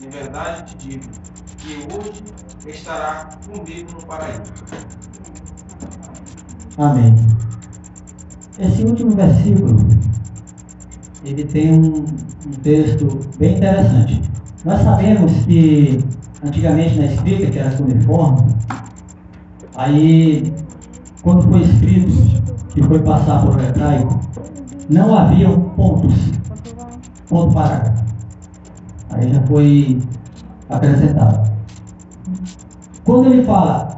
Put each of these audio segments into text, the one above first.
Em verdade te digo que hoje estará comigo no paraíso. Amém. Esse último versículo, ele tem um, um texto bem interessante. Nós sabemos que antigamente na escrita, que era cuneiforme, aí quando foi escrito que foi passar por hebraico, não havia pontos, ponto parágrafo. Aí já foi acrescentado. Quando ele fala,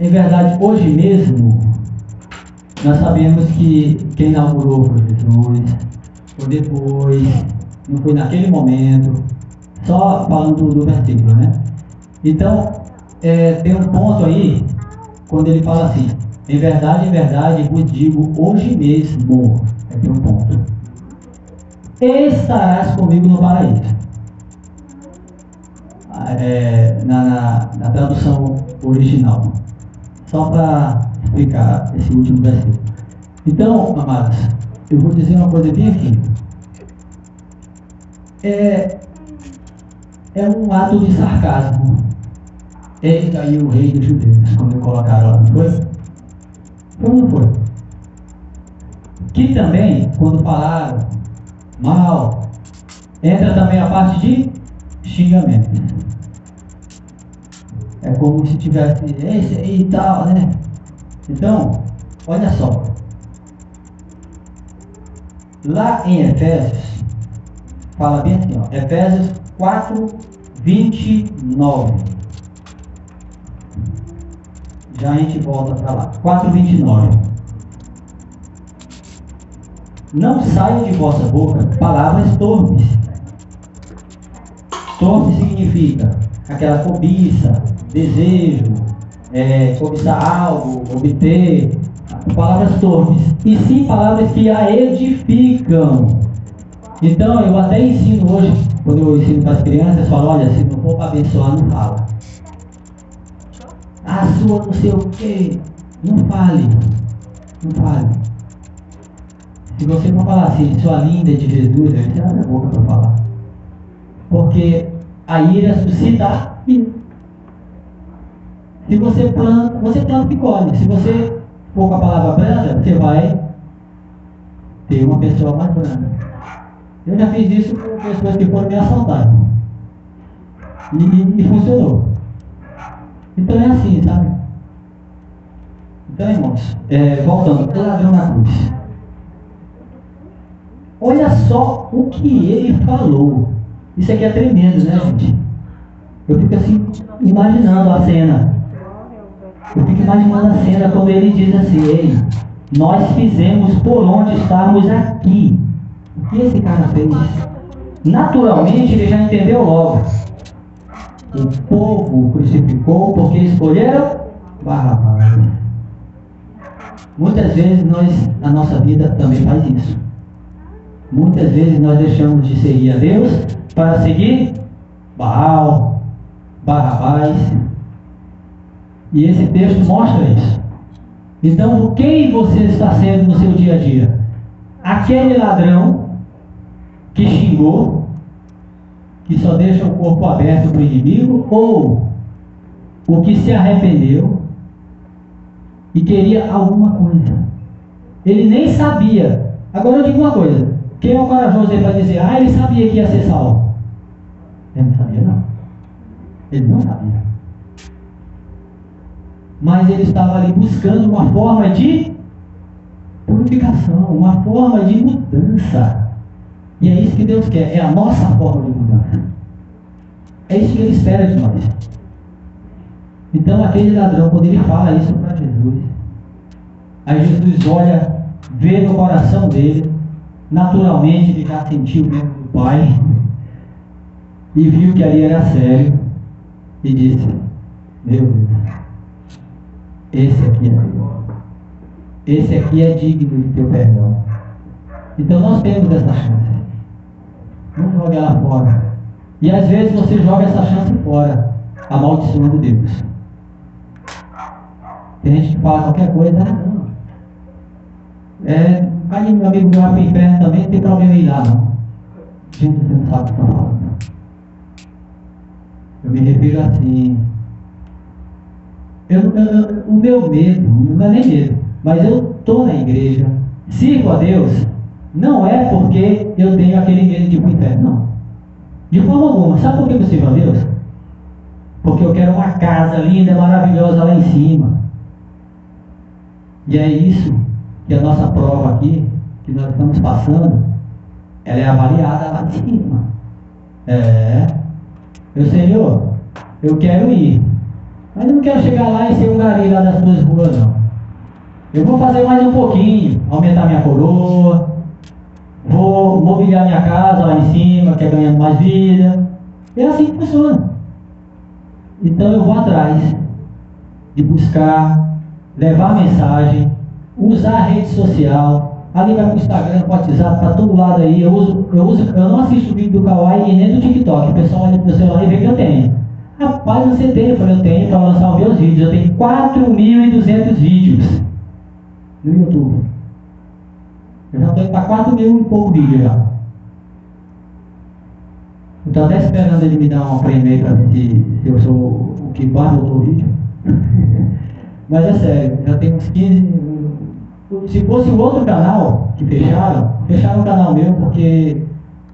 em verdade, hoje mesmo, nós sabemos que quem inaugurou foi Jesus, foi depois, não foi naquele momento, só falando do, versículo, né? Então, é, tem um ponto aí, quando ele fala assim, em verdade, em verdade, vos digo hoje mesmo, é tem um ponto. Estarás comigo no paraíso. É, na, na, na tradução original. Só para explicar esse último versículo. Então, amados, eu vou dizer uma coisa bem aqui. É, é um ato de sarcasmo. Eis aí o rei dos judeus, quando colocaram lá, não foi? Foi ou não foi? Que também, quando falaram mal, entra também a parte de xingamento. É como se tivesse esse aí e tal, né? Então, olha só. Lá em Efésios, fala bem assim, ó, Efésios 4, 29. Já a gente volta para lá. 4, 29. Não saiam de vossa boca palavras torpes. Torpe significa aquela cobiça, desejo, é, cobiçar algo, obter, palavras torpes. E sim palavras que a edificam. Então eu até ensino hoje, quando eu ensino para as crianças, eu falo, olha, se não for para abençoar, não fala. A sua não sei o quê. Não fale. Não fale. Se você for falar assim, sua linda de Jesus, você abre a boca para falar. Porque a ira suscita ira. Se você planta, você planta e colhe. Se você for com a palavra branda, você vai ter uma pessoa mais branda. Eu já fiz isso com pessoas que foram me assaltar. E, e, funcionou. Então é assim, sabe? Então, irmãos, é, voltando, o ladrão na cruz. Olha só o que ele falou. Isso aqui é tremendo, né, gente? Eu fico assim, imaginando a cena. Eu fico imaginando a cena quando ele diz assim, ei, nós fizemos por onde estamos aqui. O que esse cara fez? Naturalmente ele já entendeu logo. O povo crucificou porque escolheram Barrabás. Muitas vezes nós, na nossa vida, também faz isso. Muitas vezes nós deixamos de seguir a Deus para seguir Baal, Barrabás. E esse texto mostra isso. Então, quem você está sendo no seu dia a dia? Aquele ladrão que xingou, que só deixa o corpo aberto para o inimigo, ou o que se arrependeu e queria alguma coisa. Ele nem sabia. Agora eu digo uma coisa: quem é o corajoso para dizer, ah, ele sabia que ia ser salvo? Ele não sabia, não. Ele não sabia. Mas ele estava ali buscando uma forma de purificação, uma forma de mudança. E é isso que Deus quer, é a nossa forma de mudança. É isso que Ele espera de nós. Então aquele ladrão, quando ele fala isso para Jesus, aí Jesus olha, vê no coração dele, naturalmente ele já sentiu o mesmo do Pai, e viu que ali era sério, e disse, meu Deus, esse aqui é esse aqui é digno de teu perdão. Então nós temos essa chance. Não jogue ela fora. E às vezes você joga essa chance fora, amaldiçoando Deus. Tem gente que fala qualquer coisa, ah, não. É, aí meu amigo vai para o inferno também, não tem problema ir lá não. Gente, você não sabe o que está falando. Eu me refiro assim. Eu, eu, o meu medo, não é nem medo, mas eu estou na igreja, sirvo a Deus, não é porque eu tenho aquele medo de ir para o inferno, não. De forma alguma. Sabe por que eu sirvo a Deus? Porque eu quero uma casa linda, maravilhosa lá em cima. E é isso que a nossa prova aqui, que nós estamos passando, ela é avaliada lá em cima. É. Eu, Senhor, eu quero ir. Mas não quero chegar lá e ser um gari lá das duas ruas, não. Eu vou fazer mais um pouquinho, aumentar minha coroa, vou mobiliar minha casa lá em cima, que é ganhando mais vida. É assim que funciona. Então eu vou atrás de buscar, levar mensagem, usar a rede social. Ali vai para o Instagram, para o WhatsApp, para todo lado aí. Eu uso, eu uso, eu não assisto vídeo do Kawaii e nem do TikTok. O pessoal olha para o celular e vê que eu tenho. Rapaz, você tem? Eu falei, eu tenho para lançar os meus vídeos. Eu tenho 4.200 vídeos no YouTube. Eu já estou para 4 mil e pouco vídeo já. Estou até esperando ele me dar um prêmio para ver se, eu sou o que botou o vídeo. Mas é sério, já tem uns 15. Se fosse o outro canal que fecharam, fecharam o canal meu porque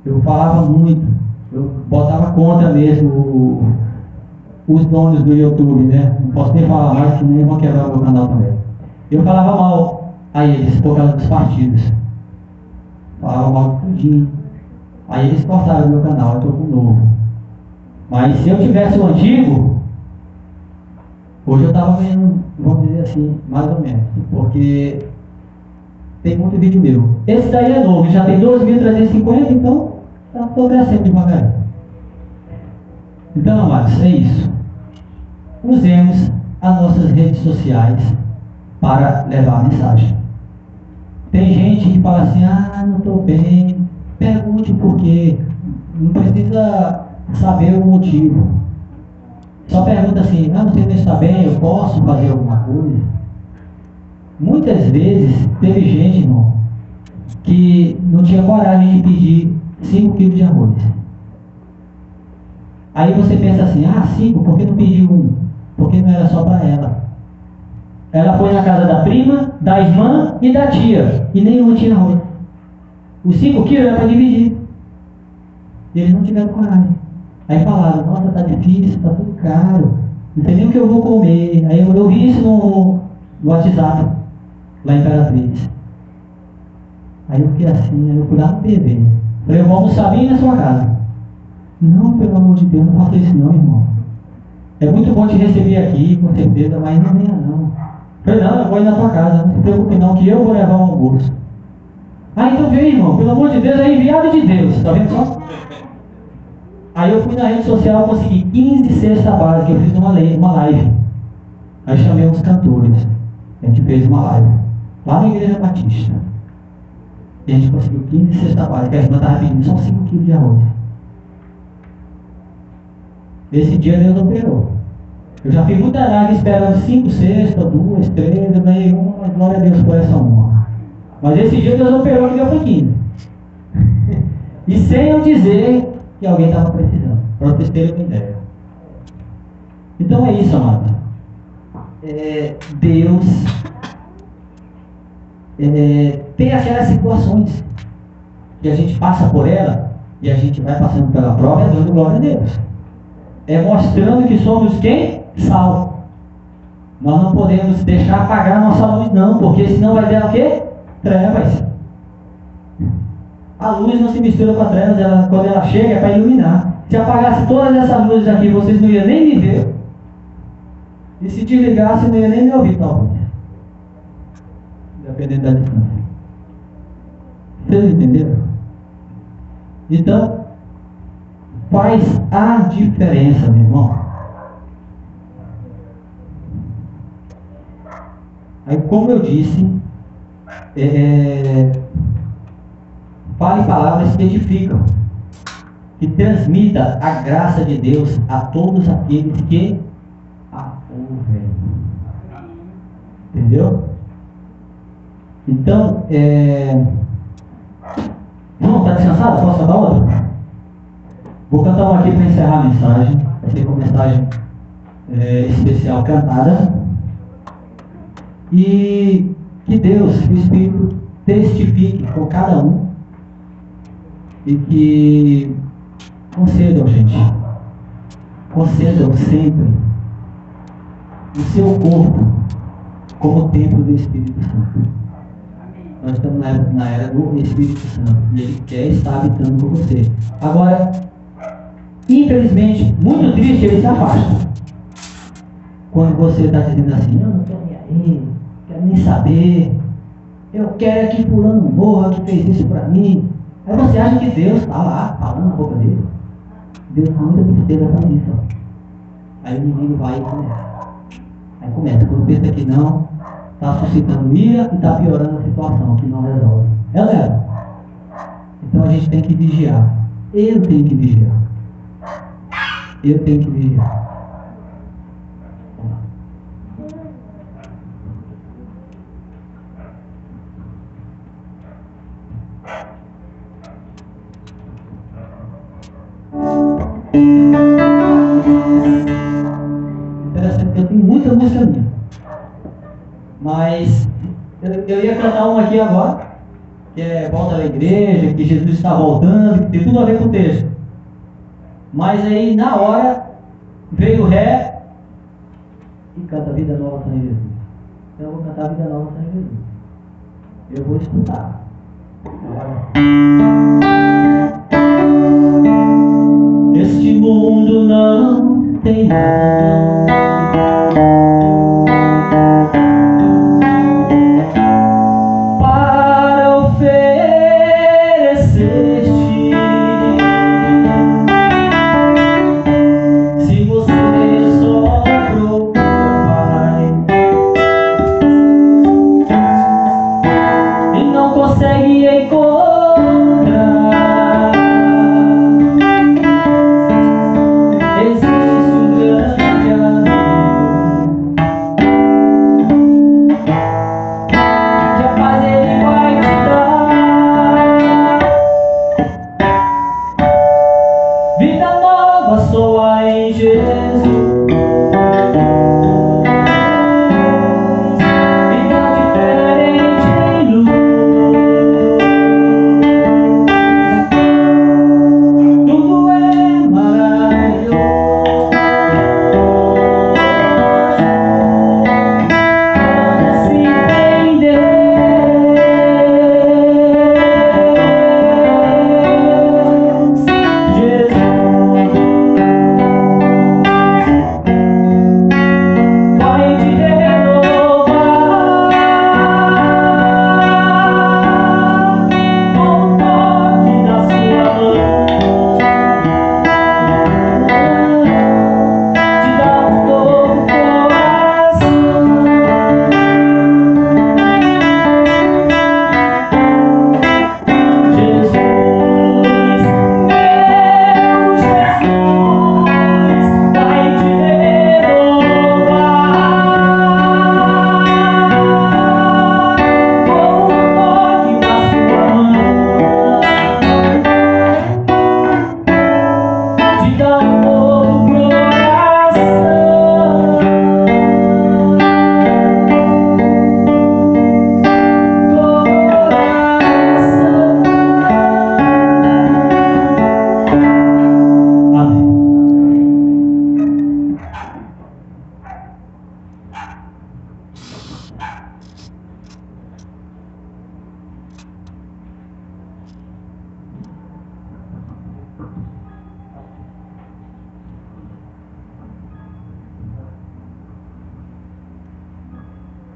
eu falava muito. Eu botava contra mesmo os donos do YouTube, né? Não posso nem falar mais, que nem vão quebrar o meu canal também. Eu falava mal a eles por causa dos partidos. Falava mal tudinho. Aí eles cortaram o meu canal, eu estou com o novo. Mas se eu tivesse o antigo, hoje eu estava vendo, vamos dizer assim, mais ou menos. Porque tem muito vídeo meu. Esse daí é novo, já tem 12.350, então estou tá, crescendo devagarinho. Então, é isso. Usemos as nossas redes sociais para levar a mensagem. Tem gente que fala assim, ah, não estou bem. Pergunte o porquê. Não precisa saber o motivo. Só pergunta assim, ah, você não está bem, eu posso fazer alguma coisa? Muitas vezes teve gente, irmão, que não tinha coragem de pedir 5 quilos de arroz. Aí você pensa assim, ah, 5, por que não pediu um? Porque não era só para ela. Ela foi na casa da prima, da irmã e da tia. E nenhuma tinha arroz. Os 5 quilos era para dividir. E eles não tiveram coragem. Aí falaram, nossa, tá difícil, tá tudo caro. Não sei nem o que eu vou comer. Aí eu, eu vi isso no, no WhatsApp, lá em Imperatriz. Aí eu fiquei assim, aí eu fui lá no bebê. Falei, eu vou almoçar bem na sua casa. Não, pelo amor de Deus, não faça isso não, irmão. É muito bom te receber aqui, com certeza, mas não venha não. Falei, não, eu vou ir na tua casa, não se preocupe não, que eu vou levar um almoço. Ah, então vem, irmão, pelo amor de Deus, é enviado de Deus, tá vendo só? Aí eu fui na rede social, consegui 15 cestas básicas, eu fiz uma, live. Aí chamei uns cantores, a gente fez uma live, lá na igreja batista. E a gente conseguiu 15 cestas básicas, a irmã estava pedindo só 5 quilos de arroz. Esse dia Deus operou. Eu já fiz muita live esperando 5 cestas, duas, três, eu ganhei uma, glória a Deus por essa uma. Mas esse dia Deus operou que deu 15. e sem eu dizer que alguém estava precisando. Para vocês terem uma ideia. Então é isso, amado. É, Deus é, tem aquelas situações que a gente passa por ela e a gente vai passando pela prova e dando glória a Deus. É mostrando que somos quem? Sal. Nós não podemos deixar apagar a nossa luz, não, porque senão vai dar o quê? Trevas. A luz não se mistura com a trevas, ela, quando ela chega é para iluminar. Se apagasse todas essas luzes aqui, vocês não iam nem me ver. E se desligasse, não ia nem me ouvir, talvez. Dependendo da distância. Vocês entenderam? Então, faz a diferença, meu irmão. Aí, como eu disse, é, fale palavras que edificam, que transmita a graça de Deus a todos aqueles que a ouvem. Entendeu? Então, é... Não, está descansado? Vou cantar uma aqui para encerrar a mensagem. Vai ser começar é, especial cantada. E que Deus, o Espírito, testifique com cada um e que concedam, gente, concedam sempre o seu corpo como templo do Espírito Santo. Nós estamos na era, era do Espírito Santo e Ele quer estar habitando com você. Agora, infelizmente, muito triste, Ele se afasta. Quando você está dizendo assim, eu não quero nem aí, quero nem saber, eu quero que fulano morra que fez isso para mim. Aí você acha que Deus está lá falando na boca dele. Deus está muita tristeza com isso. Aí o menino vai e começa. Aí começa, quando pensa que não, está suscitando ira e está piorando a situação, que não resolve. É leve. Então a gente tem que vigiar. Eu tenho que vigiar. Eu tenho que. Interessante, eu tenho muita música minha. Mas eu, eu ia cantar uma aqui agora, que é Volta da Igreja, que Jesus está voltando, que tem tudo a ver com o texto. Mas aí na hora veio o ré e canta Vida Nova Sem Jesus. Eu vou cantar Vida Nova Sem Jesus. Eu vou escutar. Este mundo não tem para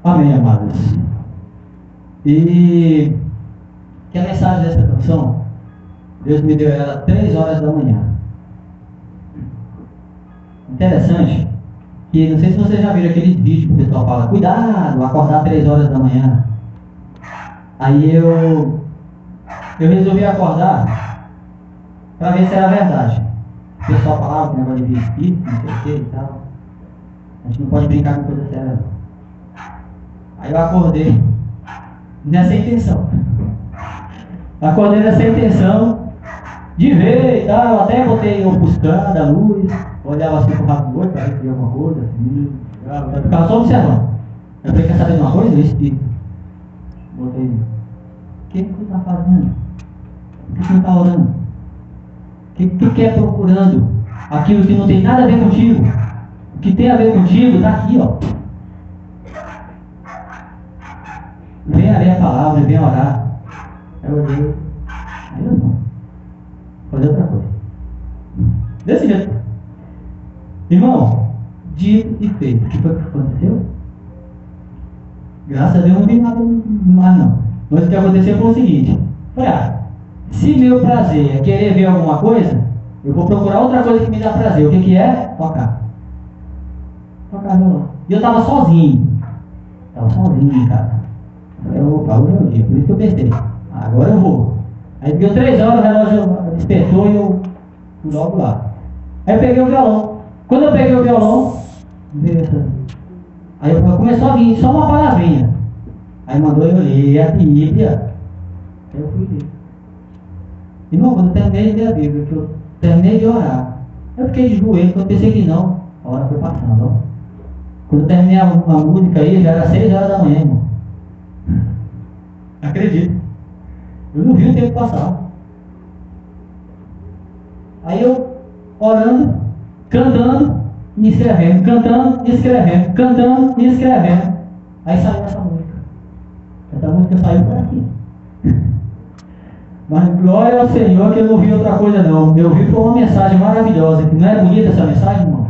Amém, amados. E que a mensagem dessa canção, Deus me deu ela três horas da manhã. Interessante que não sei se vocês já viram aquele vídeo que o pessoal fala, cuidado, acordar três horas da manhã. Aí eu eu resolvi acordar para ver se era verdade. O pessoal falava que negócio de ver espírito, não sei o que e tal. A gente não pode brincar com coisa séria. Aí eu acordei nessa intenção. Acordei nessa intenção de ver e tal, eu até botei ofuscando a luz, olhava assim com o rabo do olho para ver alguma coisa, assim, eu ficava só observando. Eu falei, quer saber de uma coisa? Eu explico. Botei, o que, você está fazendo? Por que você está orando? O que, que tu quer procurando? Aquilo que não tem nada a ver contigo. O que tem a ver contigo está aqui, ó. Vem ler a palavra, vem orar. Eu olhei. Aí não. Fazer outra coisa. Desse jeito. Irmão, dito e feito. O que foi que aconteceu? Graças a Deus não vi nada mais não. Mas o que aconteceu foi o seguinte. Falei, ah, se meu prazer é querer ver alguma coisa, eu vou procurar outra coisa que me dá prazer. O que, que é? Tocar. Tocar violão. E eu estava sozinho. Estava sozinho em casa. Falei, opa, hoje é o dia. Por isso que eu pensei, agora eu vou. Aí deu três horas, o relógio despertou e eu fui logo lá. Aí eu peguei o violão. Quando eu peguei o violão, veio essa. Aí eu, começou a vir só uma palavrinha. Aí mandou eu ler a Bíblia. Aí eu fui ler. Irmão, quando eu terminei de ler a Bíblia, que eu terminei de orar, eu fiquei de joelho, eu pensei que não, a hora foi passando. Ó. Quando eu terminei a, a música aí, já era seis horas da manhã, irmão. Acredito. Eu não vi o tempo passar. Aí eu, orando, cantando e escrevendo, cantando e escrevendo, cantando e escrevendo. Aí saiu essa música. Essa música saiu por aqui. Mas glória ao Senhor que eu não vi outra coisa não. Eu vi foi uma mensagem maravilhosa. Não é bonita essa mensagem, irmão?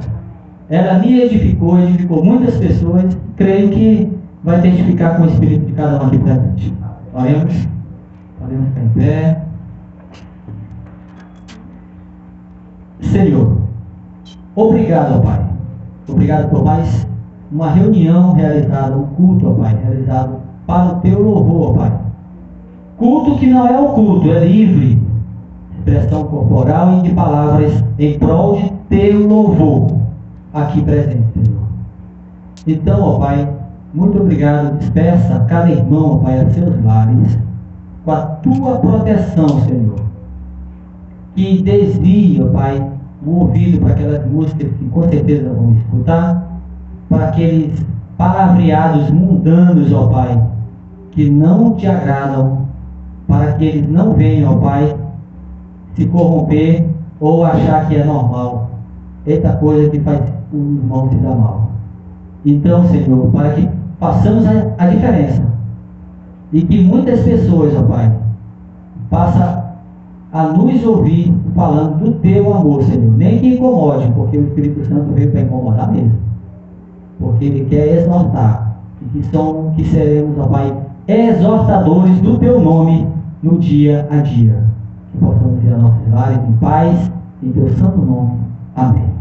Ela me edificou, edificou muitas pessoas. Creio que vai testificar com o Espírito de cada um aqui presente. Oremos. Ficar em pé. Senhor, obrigado, Pai. Obrigado por mais uma reunião realizada, um culto, Pai, realizado para o teu louvor, Pai. Culto que não é o culto, é livre. Expressão corporal e de palavras em prol de teu louvor aqui presente, Senhor. Então, ó Pai, muito obrigado. Despeça cada irmão, ó Pai, a seus lares, com a tua proteção, Senhor. Que desvie, ó Pai, o ouvido para aquelas músicas que com certeza vão escutar, para aqueles palavreados mundanos, ó Pai, que não te agradam, para que eles não venham, ó Pai, se corromper ou achar que é normal. Eita coisa que faz o irmão se dar mal. Então, Senhor, para que façamos a, a diferença e que muitas pessoas, ó Pai, passam a nos ouvir falando do teu amor, Senhor. Nem que incomode, porque o Espírito Santo veio para incomodar mesmo. Porque ele quer exortar. E que, são, que seremos, ó Pai, exortadores do teu nome no dia a dia. Que possamos ir a lares em paz, em teu santo nome. Amém.